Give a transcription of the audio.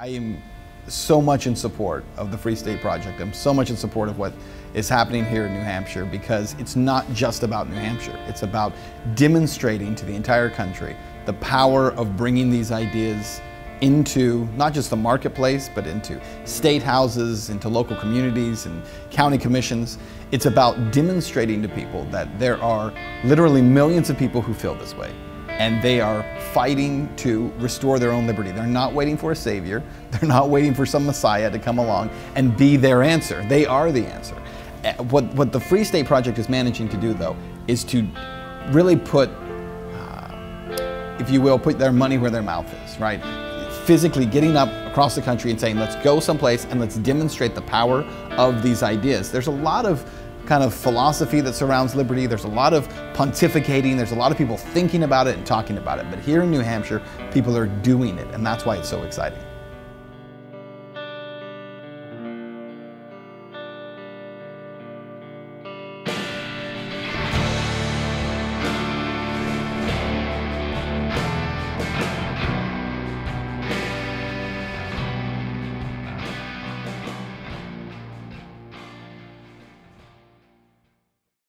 I am so much in support of the Free State Project. I'm so much in support of what is happening here in New Hampshire because it's not just about New Hampshire. It's about demonstrating to the entire country the power of bringing these ideas into not just the marketplace, but into state houses, into local communities and county commissions. It's about demonstrating to people that there are literally millions of people who feel this way and they are fighting to restore their own liberty. They're not waiting for a savior. They're not waiting for some messiah to come along and be their answer. They are the answer. Eh, what, what the Free State Project is managing to do, though, is to really put, uh, if you will, put their money where their mouth is, right? Physically getting up across the country and saying, let's go someplace and let's demonstrate the power of these ideas. There's a lot of kind of philosophy that surrounds liberty. There's a lot of pontificating. There's a lot of people thinking about it and talking about it. But here in New Hampshire, people are doing it, and that's why it's so exciting.